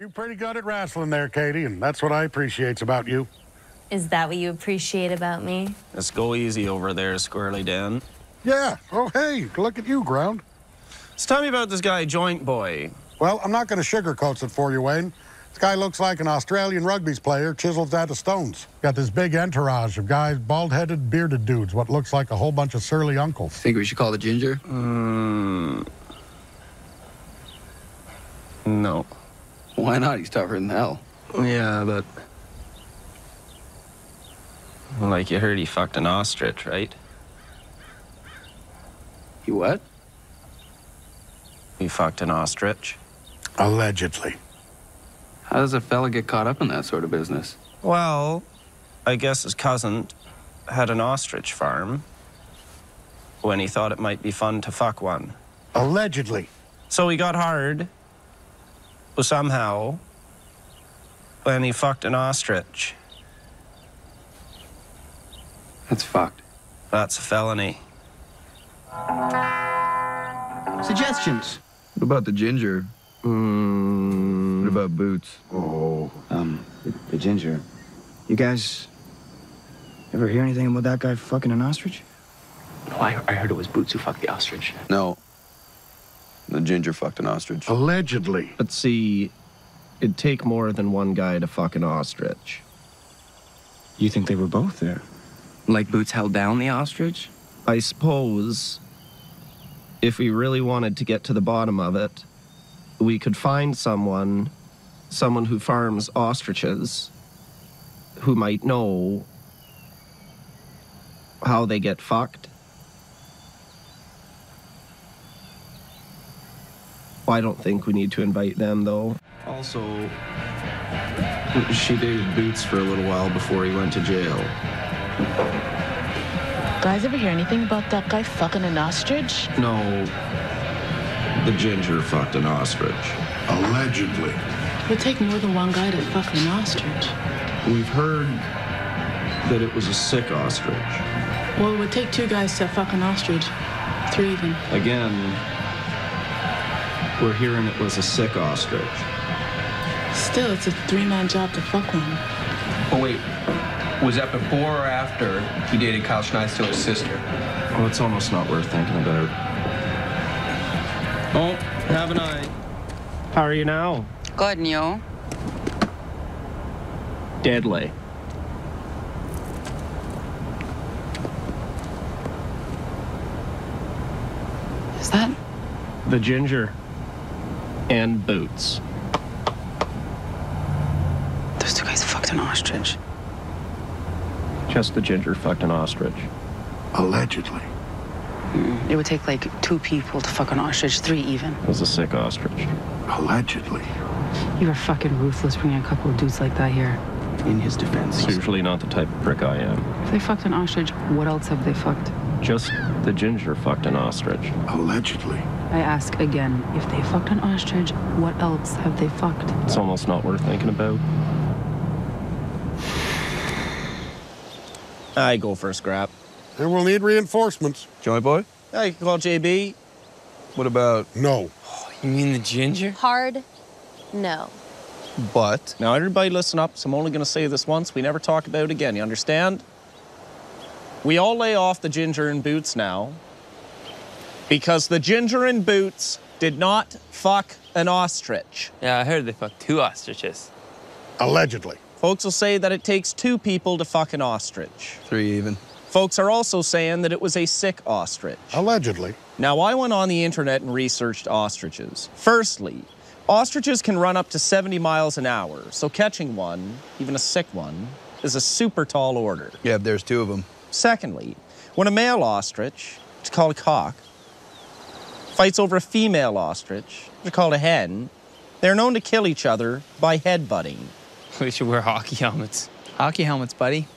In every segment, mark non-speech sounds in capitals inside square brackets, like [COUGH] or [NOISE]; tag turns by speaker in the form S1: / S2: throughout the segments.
S1: You're pretty good at wrestling there, Katy, and that's what I appreciate about you.
S2: Is that what you appreciate about me?
S3: Let's go easy over there, Squirrely Dan.
S1: Yeah. Oh, hey, look at you, Ground.
S3: So tell me about this guy, Joint Boy.
S1: Well, I'm not going to sugarcoat it for you, Wayne. This guy looks like an Australian rugby's player chiseled out of stones. Got this big entourage of guys, bald-headed, bearded dudes, what looks like a whole bunch of surly uncles.
S4: Think we should call the ginger?
S3: Mm. No.
S4: Why not? He's tougher than hell.
S3: Yeah, but. Like you heard he fucked an ostrich, right?
S4: He what?
S3: He fucked an ostrich.
S1: Allegedly.
S4: How does a fella get caught up in that sort of business?
S3: Well, I guess his cousin had an ostrich farm when he thought it might be fun to fuck one.
S1: Allegedly.
S3: So he got hard, but somehow, when he fucked an ostrich.
S4: That's fucked.
S3: That's a felony.
S5: Suggestions?
S4: What about the ginger?
S3: Mm,
S4: What about boots?
S5: Oh, um, the, the ginger. You guys ever hear anything about that guy fucking an ostrich?
S6: No, I, I heard it was Boots who fucked the ostrich.
S4: No. The ginger fucked an ostrich.
S1: Allegedly.
S7: But see, it'd take more than one guy to fuck an ostrich.
S5: You think they were both there?
S8: Like Boots held down the ostrich?
S7: I suppose if we really wanted to get to the bottom of it, we could find someone, someone who farms ostriches, who might know how they get fucked. I don't think we need to invite them, though.
S3: Also, she dated Boots for a little while before he went to jail.
S9: Guys, ever hear anything about that guy fucking an ostrich?
S3: No, the ginger fucked an ostrich.
S1: Allegedly.
S9: It would take more than one guy to fuck an ostrich.
S3: We've heard that it was a sick ostrich.
S9: Well, it would take two guys to fuck an ostrich. Three even.
S3: Again, we're hearing it was a sick ostrich.
S9: Still, it's a three-man job to fuck one.
S10: Oh, wait. Was that before or after he dated Kyle Schneidstille's sister?
S3: Oh, it's almost not worth thinking about. Oh, have an eye.
S7: How are you now?
S8: Good, and you?
S7: Deadly.
S8: Is that?
S7: The ginger and boots.
S8: Those two guys fucked an ostrich.
S7: Just the ginger fucked an ostrich.
S1: Allegedly.
S8: Mm, it would take like two people to fuck an ostrich, three even.
S7: It was a sick ostrich.
S1: Allegedly.
S8: You are fucking ruthless bringing a couple of dudes like that here.
S5: In his defense,
S7: It's usually not the type of prick I am.
S8: If they fucked an ostrich, what else have they fucked?
S7: Just the ginger fucked an ostrich.
S1: Allegedly.
S8: I ask again, if they fucked an ostrich, what else have they fucked?
S7: It's almost not worth thinking about.
S3: I go for a scrap.
S1: And we'll need reinforcements.
S4: Joint Boy?
S3: Yeah, you can call JB.
S4: What about
S1: No.
S6: You mean the ginger?
S2: Hard? No.
S4: but?
S3: Now, everybody listen up. So I'm only going to say this once. We never talk about it again. You understand? We all lay off the ginger and boots now because the ginger and boots did not fuck an ostrich.
S6: Yeah, I heard they fucked two ostriches.
S1: Allegedly.
S3: Folks will say that it takes two people to fuck an ostrich.
S4: Three even.
S3: Folks are also saying that it was a sick ostrich.
S1: Allegedly.
S3: Now, I went on the internet and researched ostriches. Firstly, ostriches can run up to 70 miles an hour, so catching one, even a sick one, is a super tall order.
S4: Yeah, there's two of them.
S3: Secondly, when a male ostrich, which is called a cock, fights over a female ostrich, which is called a hen, they're known to kill each other by headbutting. [LAUGHS]
S6: We should wear hockey helmets.
S8: Hockey helmets, buddy.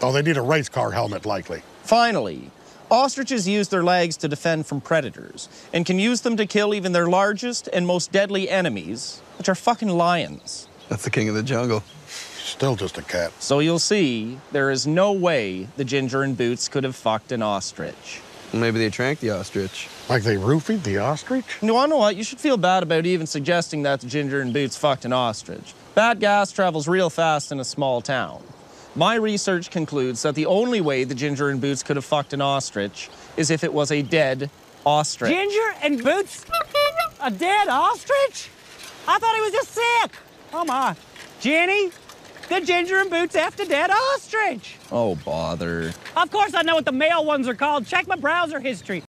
S1: Oh, they need a race car helmet, likely.
S3: Finally, ostriches use their legs to defend from predators and can use them to kill even their largest and most deadly enemies, which are fucking lions.
S4: That's the king of the jungle.
S1: Still just a cat.
S3: So you'll see, there is no way the ginger and boots could have fucked an ostrich.
S11: Maybe they drank the ostrich.
S1: Like they roofied the ostrich?
S3: You want to know what? You should feel bad about even suggesting that the Ginger and Boots fucked an ostrich. Bad gas travels real fast in a small town. My research concludes that the only way the Ginger and Boots could have fucked an ostrich is if it was a dead ostrich.
S12: Ginger and Boots? A dead ostrich? I thought he was just sick. Oh, Come on. Jenny, the Ginger and Boots after dead ostrich.
S3: Oh, bother.
S12: Of course I know what the male ones are called. Check my browser history.